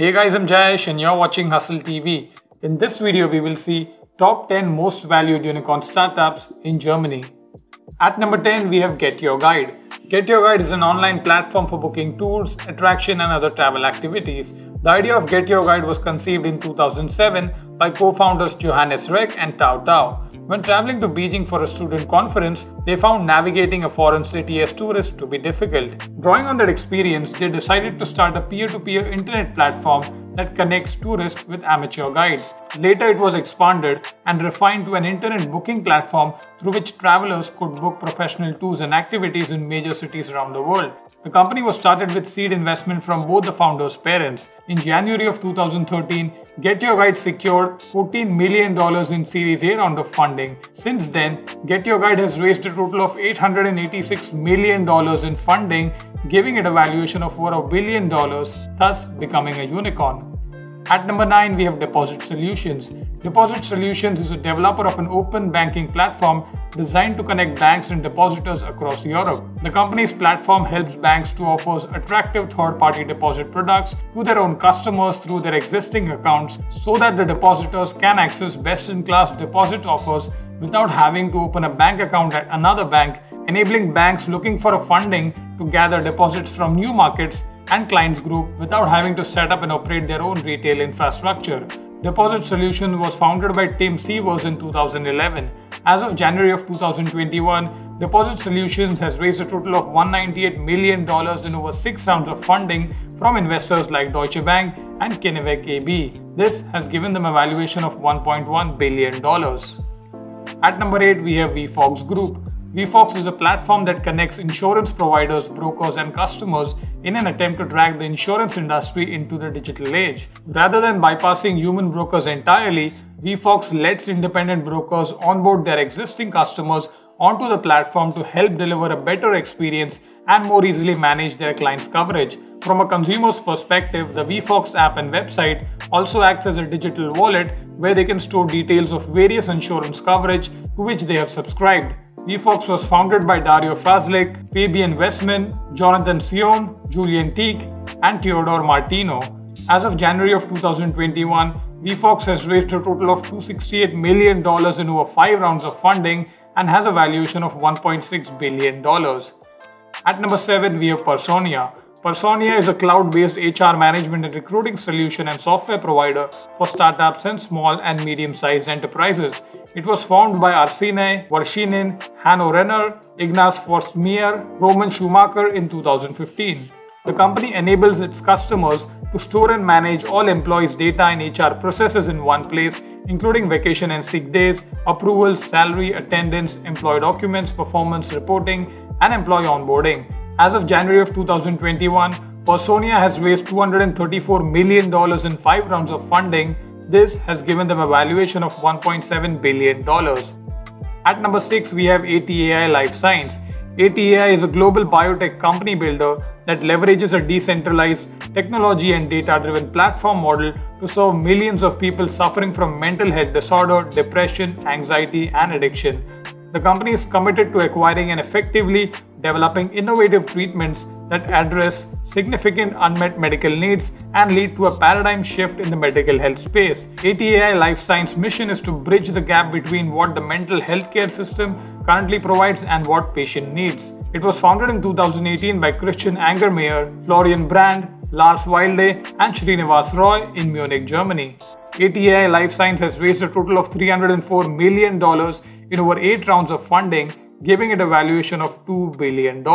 Hey guys, I'm Jayesh and you're watching Hustle TV. In this video, we will see top 10 most valued unicorn startups in Germany. At number 10, we have Get Your Guide. Get Your Guide is an online platform for booking tours, attraction and other travel activities. The idea of Get Your Guide was conceived in 2007 by co-founders Johannes Reck and Tao Tao. When traveling to Beijing for a student conference, they found navigating a foreign city as tourists to be difficult. Drawing on that experience, they decided to start a peer-to-peer internet platform that connects tourists with amateur guides. Later, it was expanded and refined to an internet booking platform through which travelers could book professional tours and activities in major cities around the world. The company was started with seed investment from both the founders' parents. In January of 2013, Get Your Guide secured $14 million in Series A round of funding. Since then, Get Your Guide has raised a total of $886 million in funding, giving it a valuation of over a billion dollars, thus becoming a unicorn. At number 9, we have Deposit Solutions. Deposit Solutions is a developer of an open banking platform designed to connect banks and depositors across Europe. The company's platform helps banks to offer attractive third-party deposit products to their own customers through their existing accounts so that the depositors can access best-in-class deposit offers without having to open a bank account at another bank, enabling banks looking for a funding to gather deposits from new markets and clients group without having to set up and operate their own retail infrastructure. Deposit Solutions was founded by Tim Sievers in 2011. As of January of 2021, Deposit Solutions has raised a total of $198 million in over six rounds of funding from investors like Deutsche Bank and Kinnevik AB. This has given them a valuation of $1.1 billion. At number 8, we have Wefox Group. Wefox is a platform that connects insurance providers, brokers, and customers in an attempt to drag the insurance industry into the digital age. Rather than bypassing human brokers entirely, Wefox lets independent brokers onboard their existing customers onto the platform to help deliver a better experience and more easily manage their clients' coverage. From a consumer's perspective, the Wefox app and website also acts as a digital wallet where they can store details of various insurance coverage to which they have subscribed. Wefox was founded by Dario Fazlic, Fabian Westman, Jonathan Sion, Julian Teicke, and Theodore Martino. As of January of 2021, Wefox has raised a total of $268 million in over five rounds of funding and has a valuation of $1.6 billion. At number 7, we have Personio. Personio is a cloud-based HR management and recruiting solution and software provider for startups and small and medium-sized enterprises. It was formed by Arsene Vershinin, Hanno Renner, Ignaz Forstmeier, Roman Schumacher in 2015. The company enables its customers to store and manage all employees' data and HR processes in one place, including vacation and sick days, approvals, salary, attendance, employee documents, performance reporting, and employee onboarding. As of January of 2021, Personio has raised $234 million in five rounds of funding. This has given them a valuation of $1.7 billion. At number 6, we have ATAI Life Science. ATAI is a global biotech company builder that leverages a decentralized technology and data-driven platform model to serve millions of people suffering from mental health disorder, depression, anxiety, and addiction. The company is committed to acquiring and effectively developing innovative treatments that address significant unmet medical needs and lead to a paradigm shift in the medical health space. ATAI Life Science mission is to bridge the gap between what the mental health care system currently provides and what patient needs. It was founded in 2018 by Christian Angermayer, Florian Brand, Lars Wilde, and Srinivas Roy in Munich, Germany. ATAI Life Science has raised a total of $304 million in over 8 rounds of funding, giving it a valuation of $2 billion.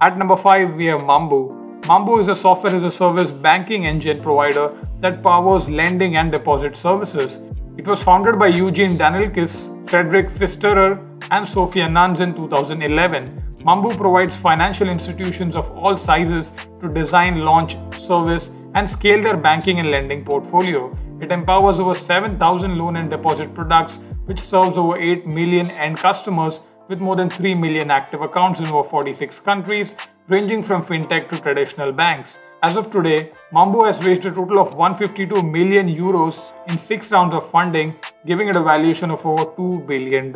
At number 5, we have Mambu. Mambu is a software as a service banking engine provider that powers lending and deposit services. It was founded by Eugene Danilkis, Frederick Pfisterer, and Sophia Nuns in 2011. Mambu provides financial institutions of all sizes to design, launch, service, and scale their banking and lending portfolio. It empowers over 7,000 loan and deposit products, which serves over 8 million end customers with more than 3 million active accounts in over 46 countries, ranging from fintech to traditional banks. As of today, Mambu has raised a total of 152 million euros in six rounds of funding, giving it a valuation of over $2 billion.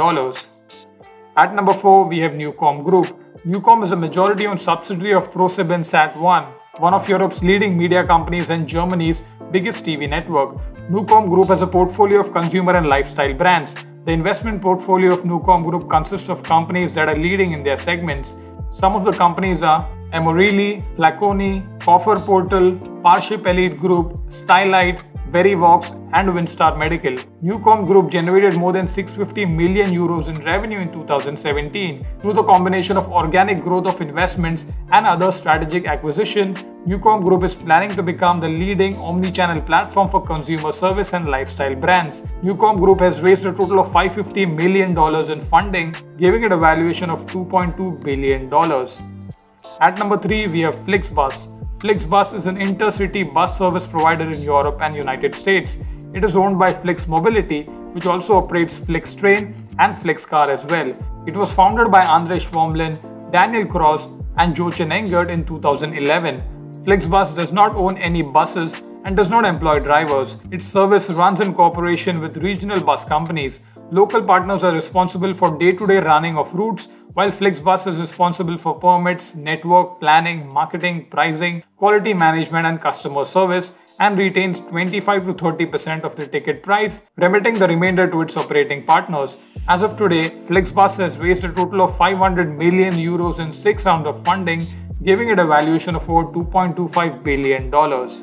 At number 4, we have NuCom Group. NuCom is a majority owned subsidiary of ProSieben Sat1. One of Europe's leading media companies and Germany's biggest TV network. NuCom Group has a portfolio of consumer and lifestyle brands. The investment portfolio of NuCom Group consists of companies that are leading in their segments. Some of the companies are Amorelie, Flaconi, Käuferportal, Parship Elite Group, Stylight, Verivox, and Windstar Medical. NuCom Group generated more than 650 million euros in revenue in 2017 through the combination of organic growth of investments and other strategic acquisition. NuCom Group is planning to become the leading omni-channel platform for consumer service and lifestyle brands. NuCom Group has raised a total of 550 million dollars in funding, giving it a valuation of 2.2 billion dollars. At number 3, we have Flixbus. Flixbus is an intercity bus service provider in Europe and United States. It is owned by Flix Mobility, which also operates FlixTrain and Flixcar as well. It was founded by Andre Schwämmlein, Daniel Krauss, and Jochen Engert in 2011. Flixbus does not own any buses and does not employ drivers. Its service runs in cooperation with regional bus companies. Local partners are responsible for day-to-day running of routes, while Flixbus is responsible for permits, network, planning, marketing, pricing, quality management and customer service and retains 25 to 30% of the ticket price, remitting the remainder to its operating partners. As of today, Flixbus has raised a total of 500 million euros in six rounds of funding, giving it a valuation of over 2.25 billion dollars.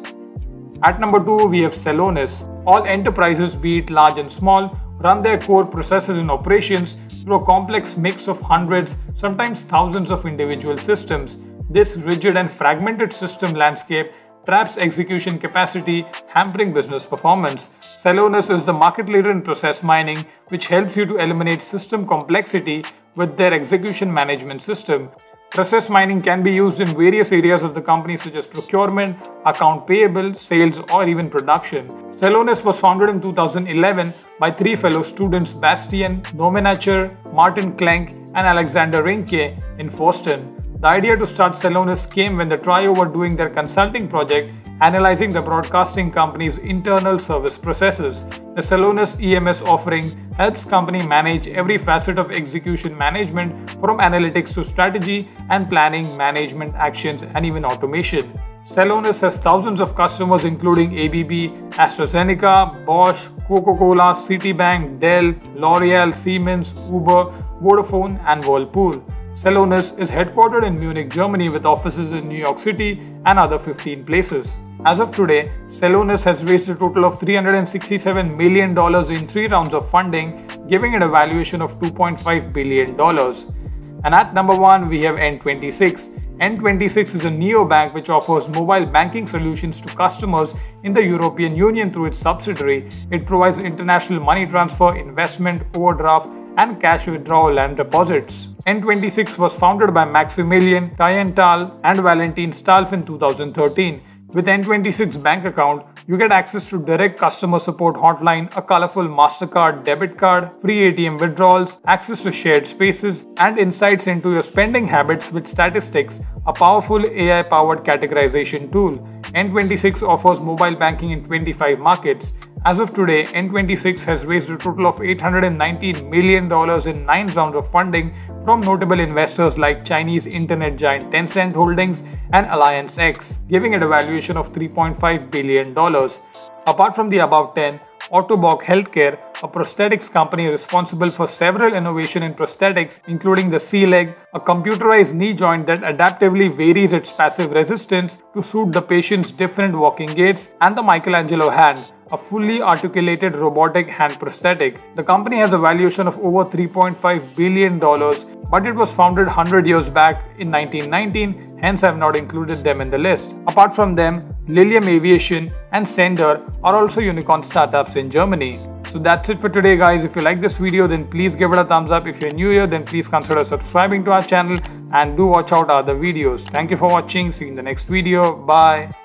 At number 2, we have Celonis. All enterprises, be it large and small, run their core processes and operations through a complex mix of hundreds, sometimes thousands of individual systems. This rigid and fragmented system landscape traps execution capacity, hampering business performance. Celonis is the market leader in process mining, which helps you to eliminate system complexity with their execution management system. Process mining can be used in various areas of the company such as procurement, account payable, sales or even production. Celonis was founded in 2011 by three fellow students Bastian Nominacher, Martin Klenk and Alexander Rinke in Foston. The idea to start Celonis came when the trio were doing their consulting project analyzing the broadcasting company's internal service processes. The Celonis EMS offering helps company manage every facet of execution management from analytics to strategy and planning, management, actions and even automation. Celonis has thousands of customers including ABB, AstraZeneca, Bosch, Coca-Cola, Citibank, Dell, L'Oreal, Siemens, Uber, Vodafone and Whirlpool. Celonis is headquartered in Munich, Germany with offices in New York City and other 15 places. As of today, Celonis has raised a total of $367 million in three rounds of funding, giving it a valuation of $2.5 billion. And at number 1, we have N26. N26 is a neobank which offers mobile banking solutions to customers in the European Union through its subsidiary. It provides international money transfer, investment, overdraft, and cash withdrawal and deposits. N26 was founded by Maximilian Tayenthal and Valentin Stalf in 2013. With N26 bank account, you get access to direct customer support hotline, a colorful MasterCard debit card, free ATM withdrawals, access to shared spaces, and insights into your spending habits with statistics, a powerful AI-powered categorization tool. N26 offers mobile banking in 25 markets. As of today, N26 has raised a total of $819 million in nine rounds of funding from notable investors like Chinese internet giant Tencent Holdings and Allianz X, giving it a valuation of $3.5 billion. Apart from the above 10, Ottobock Healthcare, a prosthetics company responsible for several innovations in prosthetics, including the C-leg, a computerized knee joint that adaptively varies its passive resistance to suit the patient's different walking gaits, and the Michelangelo hand, a fully articulated robotic hand prosthetic. The company has a valuation of over $3.5 billion, but it was founded 100 years back in 1919, hence I have not included them in the list. Apart from them, Lilium Aviation and Sennder are also unicorn startups in Germany. So that's it for today guys. If you like this video then please give it a thumbs up. If you're new here then please consider subscribing to our channel and do watch out other videos. Thank you for watching. See you in the next video. Bye.